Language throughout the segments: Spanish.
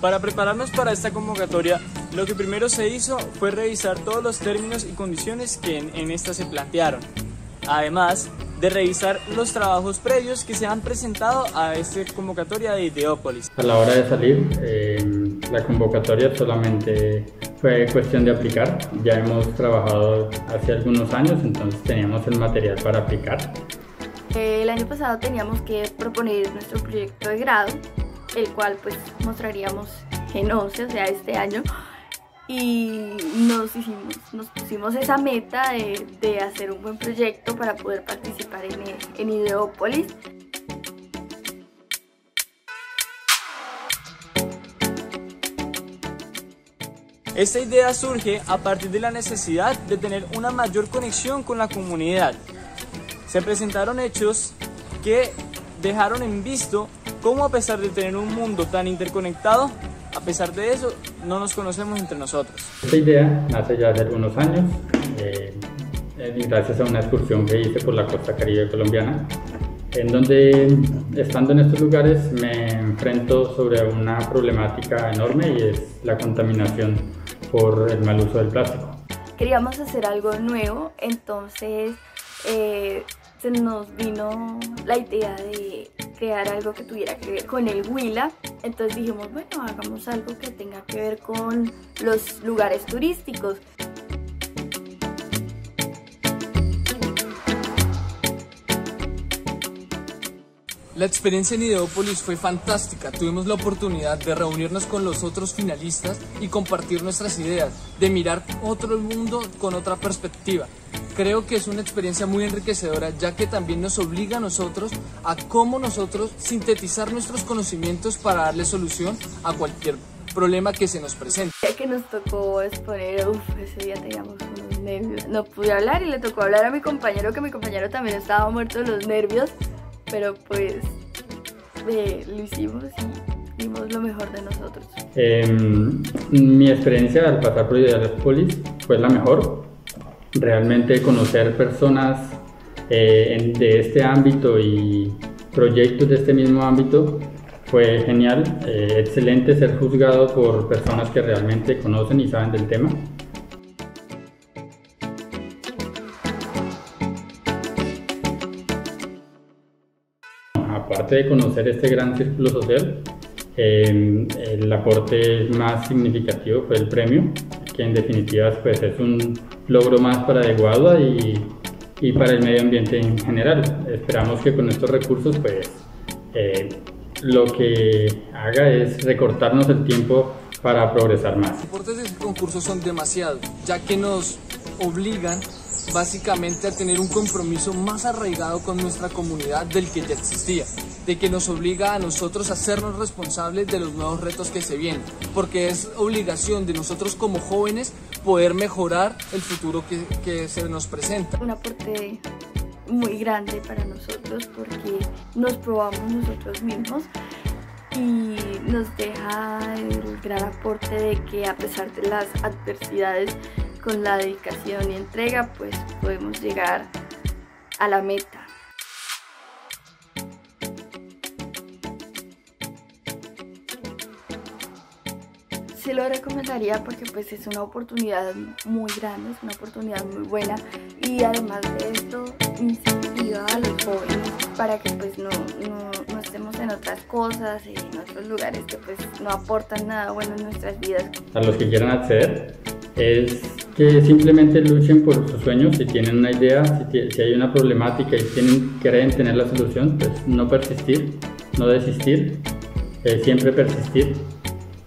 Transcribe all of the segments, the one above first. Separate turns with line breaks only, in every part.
Para prepararnos para esta convocatoria, lo que primero se hizo fue revisar todos los términos y condiciones que en, en esta se plantearon. Además de revisar los trabajos previos que se han presentado a esta convocatoria de Ideópolis.
A la hora de salir, eh, la convocatoria solamente fue cuestión de aplicar. Ya hemos trabajado hace algunos años, entonces teníamos el material para aplicar.
El año pasado teníamos que proponer nuestro proyecto de grado, el cual pues mostraríamos en 11, o sea, este año. Y nos, hicimos, nos pusimos esa meta de, de hacer un buen proyecto para poder participar en, en Ideópolis.
Esta idea surge a partir de la necesidad de tener una mayor conexión con la comunidad. Se presentaron hechos que dejaron en visto cómo a pesar de tener un mundo tan interconectado, a pesar de eso, no nos conocemos entre nosotros.
Esta idea nace ya hace algunos años, eh, gracias a una excursión que hice por la costa caribe colombiana, en donde estando en estos lugares me enfrento sobre una problemática enorme y es la contaminación por el mal uso del plástico.
Queríamos hacer algo nuevo, entonces eh, se nos vino la idea de crear algo que tuviera que ver con el Huila. Entonces dijimos, bueno, hagamos algo que tenga que ver con los lugares turísticos.
La experiencia en Ideópolis fue fantástica. Tuvimos la oportunidad de reunirnos con los otros finalistas y compartir nuestras ideas, de mirar otro mundo con otra perspectiva. Creo que es una experiencia muy enriquecedora ya que también nos obliga a nosotros a cómo nosotros sintetizar nuestros conocimientos para darle solución a cualquier problema que se nos presente.
Ya que nos tocó exponer, uff, ese día teníamos unos nervios. No pude hablar y le tocó hablar a mi compañero, que mi compañero también estaba muerto de los nervios pero pues eh, lo hicimos y dimos lo mejor de nosotros.
Eh, mi experiencia al pasar por Ideópolis fue la mejor. Realmente conocer personas eh, de este ámbito y proyectos de este mismo ámbito fue genial, eh, excelente ser juzgado por personas que realmente conocen y saben del tema. aparte de conocer este gran círculo social, eh, el aporte más significativo fue el premio, que en definitiva pues, es un logro más para Adeguada y, y, para el medio ambiente en general. Esperamos que con estos recursos pues, eh, lo que haga es recortarnos el tiempo para progresar más.
Los aportes de este concurso son demasiados, ya que nos obligan básicamente a tener un compromiso más arraigado con nuestra comunidad del que ya existía, de que nos obliga a nosotros a hacernos responsables de los nuevos retos que se vienen, porque es obligación de nosotros como jóvenes poder mejorar el futuro que, que se nos presenta.
Un aporte muy grande para nosotros porque nos probamos nosotros mismos y nos deja el gran aporte de que a pesar de las adversidades con la dedicación y entrega pues podemos llegar a la meta. Sí lo recomendaría porque pues es una oportunidad muy grande, es una oportunidad muy buena y además de esto incentiva a los jóvenes para que pues no, no, no estemos en otras cosas y en otros lugares que pues no aportan nada bueno en nuestras vidas.
A los que quieran acceder es que simplemente luchen por sus sueños, si tienen una idea, si, si hay una problemática y tienen, creen tener la solución, pues no persistir, no desistir, eh, siempre persistir.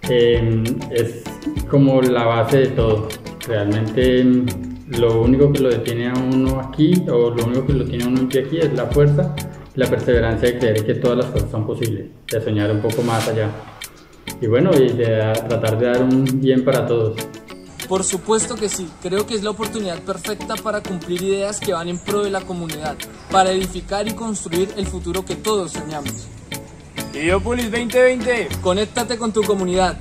Eh, es como la base de todo. Realmente lo único que lo detiene a uno aquí o lo único que lo tiene a uno en pie aquí es la fuerza, la perseverancia de creer que todas las cosas son posibles, de soñar un poco más allá. Y bueno, y de tratar de dar un bien para todos.
Por supuesto que sí, creo que es la oportunidad perfecta para cumplir ideas que van en pro de la comunidad, para edificar y construir el futuro que todos soñamos.
Ideópolis 2020.
Conéctate con tu comunidad.